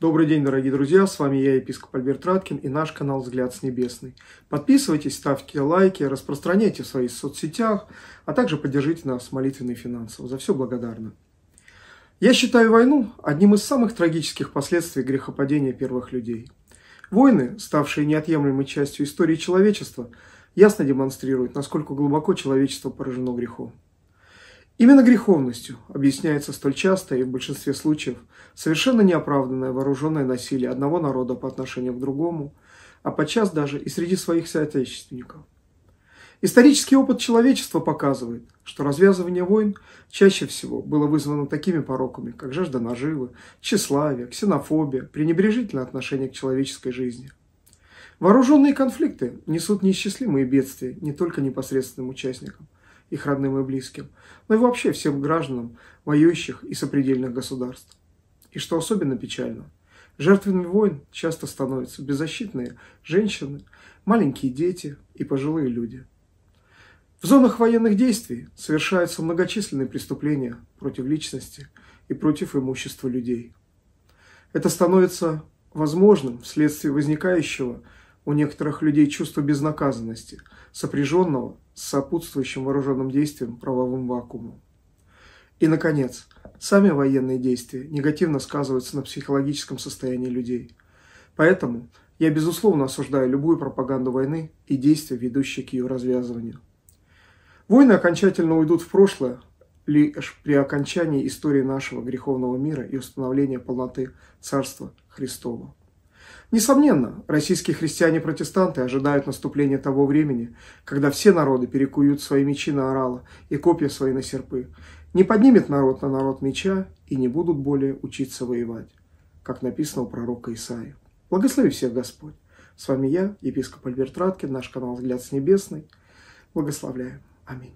Добрый день, дорогие друзья, с вами я, епископ Альберт Раткин и наш канал «Взгляд с небесный». Подписывайтесь, ставьте лайки, распространяйте в своих соцсетях, а также поддержите нас молитвенно и финансово. За все благодарны. Я считаю войну одним из самых трагических последствий грехопадения первых людей. Войны, ставшие неотъемлемой частью истории человечества, ясно демонстрируют, насколько глубоко человечество поражено грехом. Именно греховностью объясняется столь часто и в большинстве случаев совершенно неоправданное вооруженное насилие одного народа по отношению к другому, а подчас даже и среди своих соотечественников. Исторический опыт человечества показывает, что развязывание войн чаще всего было вызвано такими пороками, как жажда наживы, тщеславие, ксенофобия, пренебрежительное отношение к человеческой жизни. Вооруженные конфликты несут неисчислимые бедствия не только непосредственным участникам, их родным и близким, но и вообще всем гражданам воюющих и сопредельных государств. И что особенно печально, жертвами войн часто становятся беззащитные женщины, маленькие дети и пожилые люди. В зонах военных действий совершаются многочисленные преступления против личности и против имущества людей. Это становится возможным вследствие возникающего у некоторых людей чувство безнаказанности, сопряженного с сопутствующим вооруженным действием правовым вакуумом. И, наконец, сами военные действия негативно сказываются на психологическом состоянии людей. Поэтому я, безусловно, осуждаю любую пропаганду войны и действия, ведущие к ее развязыванию. Войны окончательно уйдут в прошлое лишь при окончании истории нашего греховного мира и установлении полноты Царства Христова. Несомненно, российские христиане-протестанты ожидают наступления того времени, когда все народы перекуют свои мечи на орала и копья свои на серпы, не поднимет народ на народ меча и не будут более учиться воевать, как написано у пророка Исаия. Благослови всех Господь. С вами я, епископ Альберт Раткин, наш канал «Взгляд с небесный». Благословляем. Аминь.